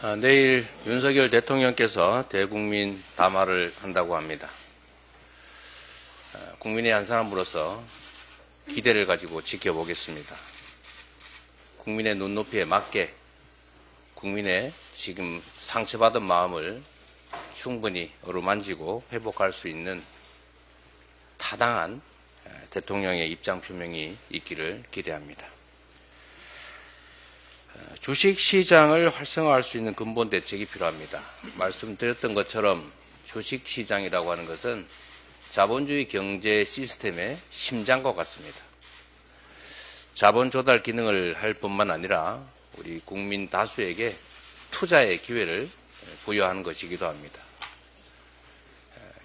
아, 내일 윤석열 대통령께서 대국민 담화를 한다고 합니다. 아, 국민의 한 사람으로서 기대를 가지고 지켜보겠습니다. 국민의 눈높이에 맞게 국민의 지금 상처받은 마음을 충분히 어루만지고 회복할 수 있는 타당한 대통령의 입장 표명이 있기를 기대합니다. 주식 시장을 활성화할 수 있는 근본 대책이 필요합니다. 말씀드렸던 것처럼 주식 시장이라고 하는 것은 자본주의 경제 시스템의 심장과 같습니다. 자본 조달 기능을 할 뿐만 아니라 우리 국민 다수에게 투자의 기회를 부여하는 것이기도 합니다.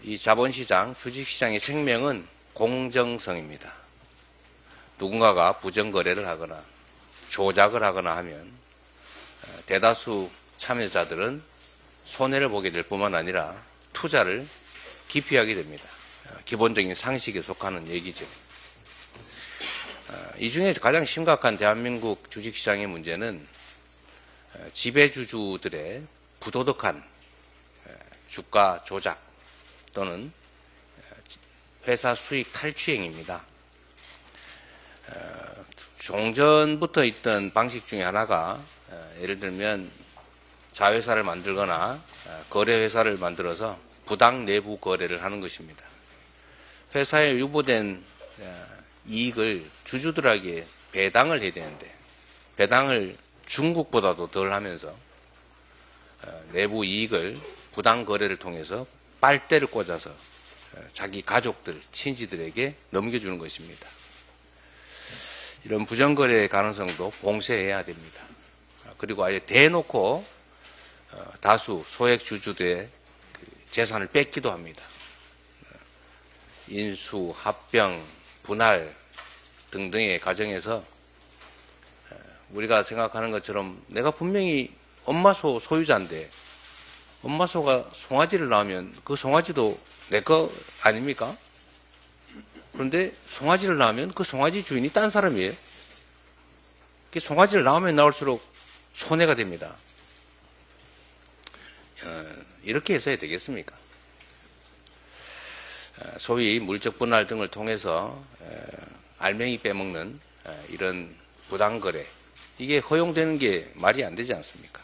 이 자본시장, 주식시장의 생명은 공정성입니다. 누군가가 부정거래를 하거나 조작을 하거나 하면 대다수 참여자들은 손해를 보게 될 뿐만 아니라 투자를 기피하게 됩니다. 기본적인 상식에 속하는 얘기죠. 이 중에 가장 심각한 대한민국 주식시장의 문제는 지배주주들의 부도덕한 주가 조작 또는 회사 수익 탈취행입니다. 종전부터 있던 방식 중에 하나가 예를 들면 자회사를 만들거나 거래회사를 만들어서 부당 내부 거래를 하는 것입니다. 회사에 유보된 이익을 주주들에게 배당을 해야 되는데 배당을 중국보다도 덜 하면서 내부 이익을 부당 거래를 통해서 빨대를 꽂아서 자기 가족들, 친지들에게 넘겨주는 것입니다. 이런 부정거래의 가능성도 봉쇄해야 됩니다. 그리고 아예 대놓고 어, 다수 소액 주주들의 그 재산을 뺏기도 합니다. 인수, 합병, 분할 등등의 과정에서 어, 우리가 생각하는 것처럼 내가 분명히 엄마소 소유자인데 엄마소가 송아지를 낳으면 그 송아지도 내 거 아닙니까? 그런데 송아지를 낳으면 그 송아지 주인이 딴 사람이에요. 그 송아지를 낳으면 나올수록 손해가 됩니다. 어, 이렇게 해서야 되겠습니까? 어, 소위 물적 분할 등을 통해서 어, 알맹이 빼먹는 이런 부당거래 이게 허용되는 게 말이 안 되지 않습니까?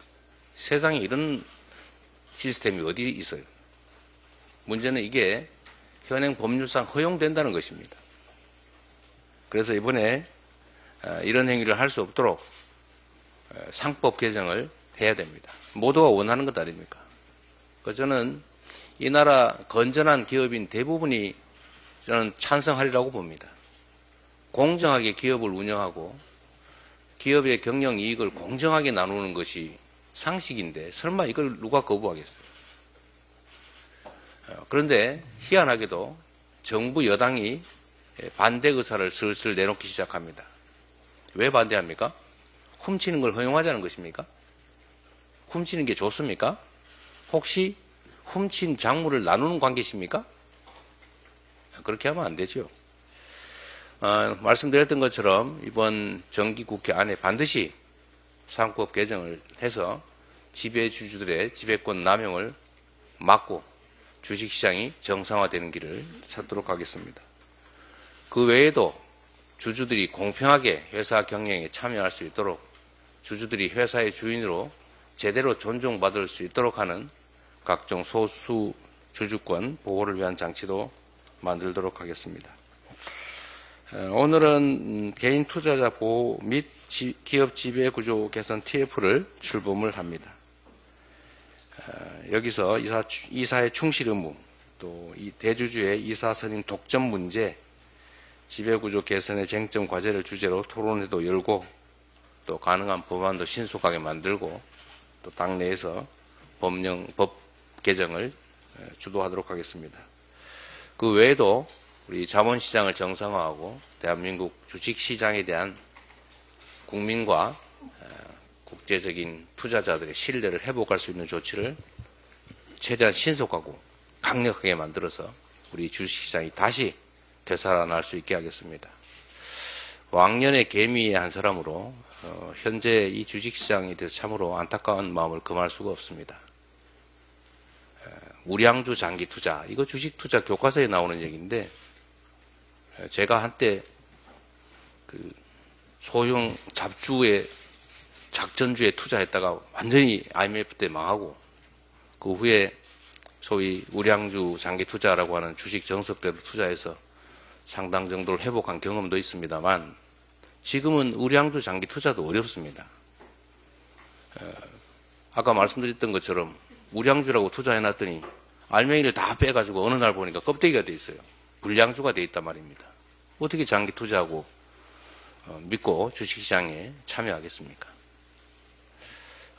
세상에 이런 시스템이 어디 있어요? 문제는 이게 현행 법률상 허용된다는 것입니다. 그래서 이번에 어, 이런 행위를 할 수 없도록 어, 상법 개정을 해야 됩니다. 모두가 원하는 것 아닙니까? 그 저는 이 나라 건전한 기업인 대부분이 저는 찬성하리라고 봅니다. 공정하게 기업을 운영하고 기업의 경영 이익을 공정하게 나누는 것이 상식인데 설마 이걸 누가 거부하겠어요? 어, 그런데 희한하게도 정부 여당이 반대 의사를 슬슬 내놓기 시작합니다. 왜 반대합니까? 훔치는 걸 허용하자는 것입니까? 훔치는 게 좋습니까? 혹시 훔친 작물을 나누는 관계십니까? 그렇게 하면 안 되죠. 어, 말씀드렸던 것처럼 이번 정기국회 안에 반드시 상법 개정을 해서 지배주주들의 지배권 남용을 막고 주식시장이 정상화되는 길을 찾도록 하겠습니다. 그 외에도 주주들이 공평하게 회사 경영에 참여할 수 있도록 주주들이 회사의 주인으로 제대로 존중받을 수 있도록 하는 각종 소수 주주권 보호를 위한 장치도 만들도록 하겠습니다. 오늘은 개인 투자자 보호 및 기업 지배 구조 개선 TF를 출범을 합니다. 여기서 이사, 이사의 충실 의무, 또 이 대주주의 이사 선임 독점 문제, 지배 구조 개선의 쟁점 과제를 주제로 토론회도 열고 또 가능한 법안도 신속하게 만들고 또 당내에서 법령, 법 개정을 주도하도록 하겠습니다. 그 외에도 우리 자본시장을 정상화하고 대한민국 주식시장에 대한 국민과 국제적인 투자자들의 신뢰를 회복할 수 있는 조치를 최대한 신속하고 강력하게 만들어서 우리 주식시장이 다시 되살아날 수 있게 하겠습니다. 왕년의 개미의 한 사람으로 어, 현재 이 주식시장에 대해서 참으로 안타까운 마음을 금할 수가 없습니다. 에, 우량주 장기 투자 이거 주식 투자 교과서에 나오는 얘기인데 에, 제가 한때 그 소형 잡주에 작전주에 투자했다가 완전히 IMF 때 망하고 그 후에 소위 우량주 장기 투자라고 하는 주식 정석대로 투자해서 상당 정도를 회복한 경험도 있습니다만 지금은 우량주 장기 투자도 어렵습니다. 어, 아까 말씀드렸던 것처럼 우량주라고 투자해놨더니 알맹이를 다 빼가지고 어느 날 보니까 껍데기가 돼 있어요. 불량주가 돼 있단 말입니다. 어떻게 장기 투자하고 어, 믿고 주식시장에 참여하겠습니까?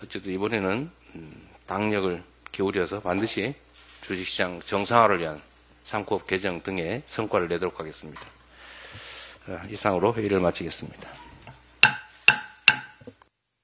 어쨌든 이번에는 음, 당력을 기울여서 반드시 주식시장 정상화를 위한 상법 개정 등의 성과를 내도록 하겠습니다. 자, 이상으로 회의를 마치겠습니다.